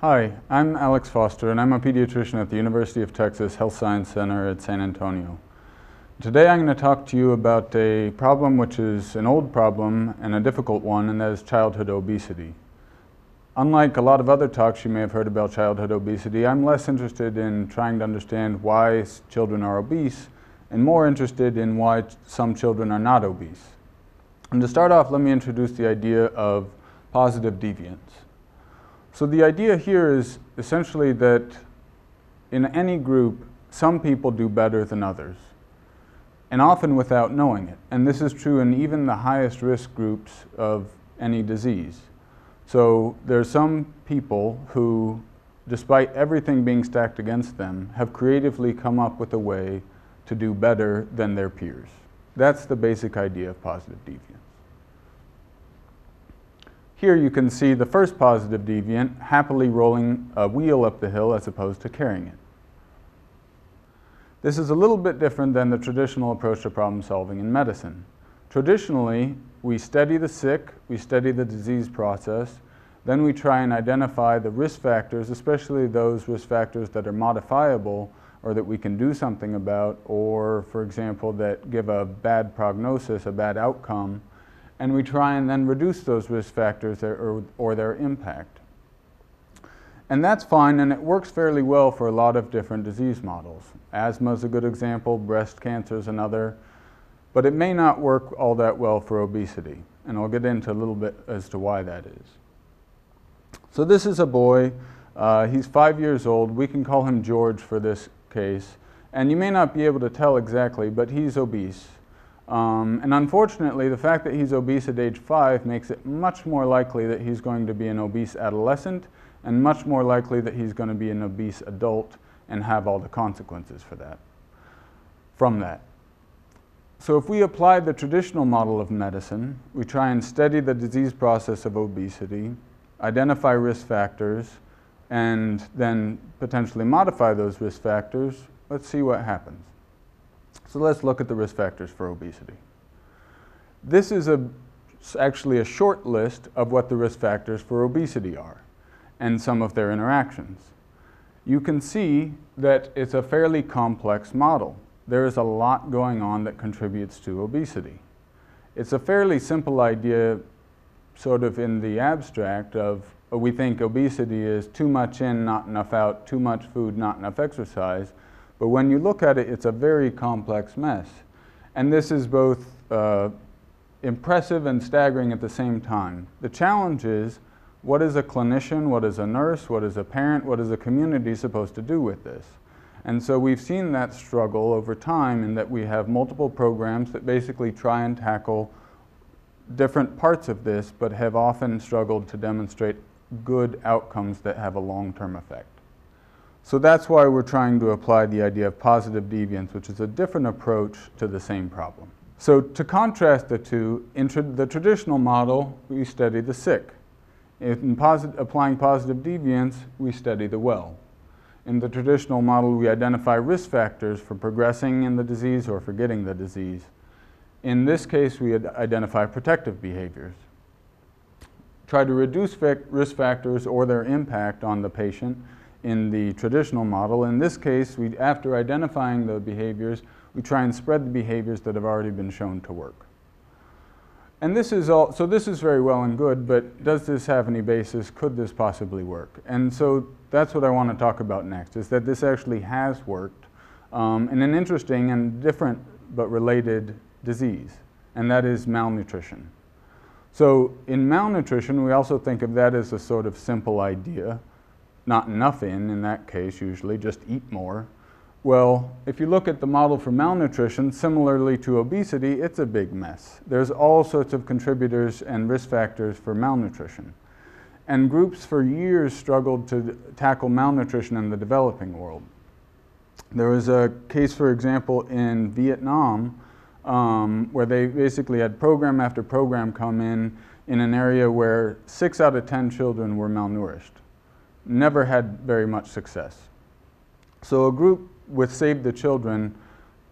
Hi, I'm Alex Foster and I'm a pediatrician at the University of Texas Health Science Center at San Antonio. Today I'm going to talk to you about a problem which is an old problem and a difficult one and that is childhood obesity. Unlike a lot of other talks you may have heard about childhood obesity, I'm less interested in trying to understand why children are obese and more interested in why some children are not obese. And to start off, let me introduce the idea of positive deviance. So the idea here is essentially that in any group, some people do better than others, and often without knowing it. And this is true in even the highest risk groups of any disease. So there are some people who, despite everything being stacked against them, have creatively come up with a way to do better than their peers. That's the basic idea of positive deviance. Here you can see the first positive deviant happily rolling a wheel up the hill as opposed to carrying it. This is a little bit different than the traditional approach to problem solving in medicine. Traditionally, we study the sick, we study the disease process, then we try and identify the risk factors, especially those risk factors that are modifiable or that we can do something about, or for example, that give a bad prognosis, a bad outcome, and we try and then reduce those risk factors or, or their impact. And that's fine, and it works fairly well for a lot of different disease models. Asthma is a good example, breast cancer is another, but it may not work all that well for obesity. And I'll get into a little bit as to why that is. So this is a boy. Uh, he's five years old. We can call him George for this case. And you may not be able to tell exactly, but he's obese. Um, and unfortunately, the fact that he's obese at age five makes it much more likely that he's going to be an obese adolescent and much more likely that he's going to be an obese adult and have all the consequences for that, from that. So if we apply the traditional model of medicine, we try and study the disease process of obesity, identify risk factors, and then potentially modify those risk factors, let's see what happens. So let's look at the risk factors for obesity. This is a, actually a short list of what the risk factors for obesity are and some of their interactions. You can see that it's a fairly complex model. There is a lot going on that contributes to obesity. It's a fairly simple idea sort of in the abstract of we think obesity is too much in, not enough out, too much food, not enough exercise. But when you look at it, it's a very complex mess. And this is both uh, impressive and staggering at the same time. The challenge is, what is a clinician, what is a nurse, what is a parent, what is a community supposed to do with this? And so we've seen that struggle over time in that we have multiple programs that basically try and tackle different parts of this, but have often struggled to demonstrate good outcomes that have a long-term effect. So that's why we're trying to apply the idea of positive deviance, which is a different approach to the same problem. So to contrast the two, in tra the traditional model, we study the sick. In posit applying positive deviance, we study the well. In the traditional model, we identify risk factors for progressing in the disease or for getting the disease. In this case, we identify protective behaviors. Try to reduce risk factors or their impact on the patient in the traditional model. In this case, we, after identifying the behaviors, we try and spread the behaviors that have already been shown to work. And this is all, so this is very well and good, but does this have any basis? Could this possibly work? And so that's what I want to talk about next, is that this actually has worked um, in an interesting and different but related disease, and that is malnutrition. So in malnutrition, we also think of that as a sort of simple idea not enough in, in that case usually, just eat more. Well, if you look at the model for malnutrition, similarly to obesity, it's a big mess. There's all sorts of contributors and risk factors for malnutrition. And groups for years struggled to tackle malnutrition in the developing world. There was a case, for example, in Vietnam um, where they basically had program after program come in in an area where six out of 10 children were malnourished never had very much success. So a group with Save the Children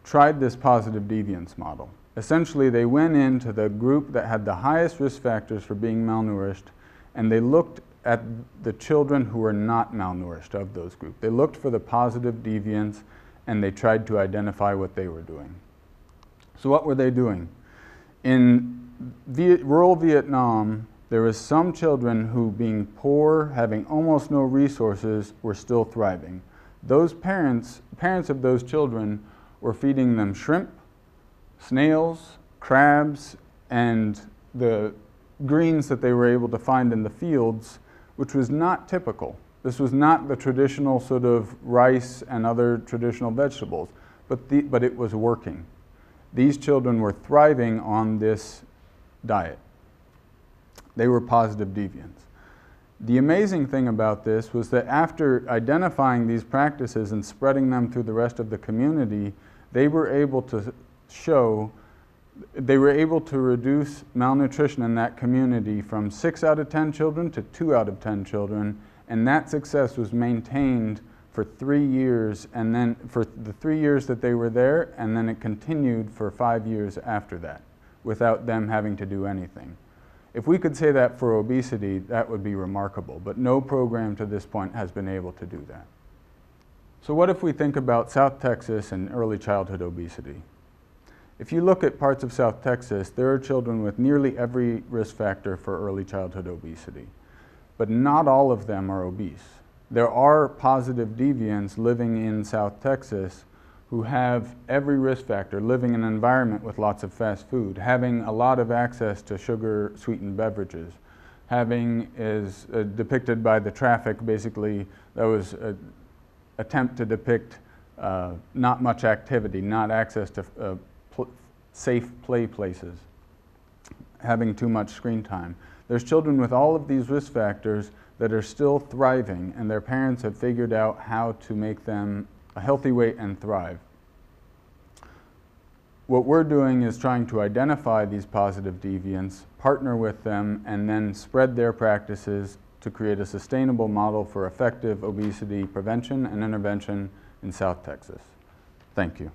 tried this positive deviance model. Essentially, they went into the group that had the highest risk factors for being malnourished and they looked at the children who were not malnourished of those groups. They looked for the positive deviants and they tried to identify what they were doing. So what were they doing? In Viet rural Vietnam, there was some children who, being poor, having almost no resources, were still thriving. Those parents, parents of those children, were feeding them shrimp, snails, crabs, and the greens that they were able to find in the fields, which was not typical. This was not the traditional sort of rice and other traditional vegetables, but, the, but it was working. These children were thriving on this diet. They were positive deviants. The amazing thing about this was that after identifying these practices and spreading them through the rest of the community, they were able to show they were able to reduce malnutrition in that community from 6 out of 10 children to 2 out of 10 children, and that success was maintained for three years, and then for the three years that they were there, and then it continued for five years after that without them having to do anything. If we could say that for obesity, that would be remarkable, but no program to this point has been able to do that. So what if we think about South Texas and early childhood obesity? If you look at parts of South Texas, there are children with nearly every risk factor for early childhood obesity, but not all of them are obese. There are positive deviants living in South Texas who have every risk factor, living in an environment with lots of fast food, having a lot of access to sugar sweetened beverages, having is uh, depicted by the traffic basically that was an attempt to depict uh, not much activity, not access to uh, pl safe play places, having too much screen time. There's children with all of these risk factors that are still thriving and their parents have figured out how to make them a healthy weight and thrive. What we're doing is trying to identify these positive deviants, partner with them, and then spread their practices to create a sustainable model for effective obesity prevention and intervention in South Texas. Thank you.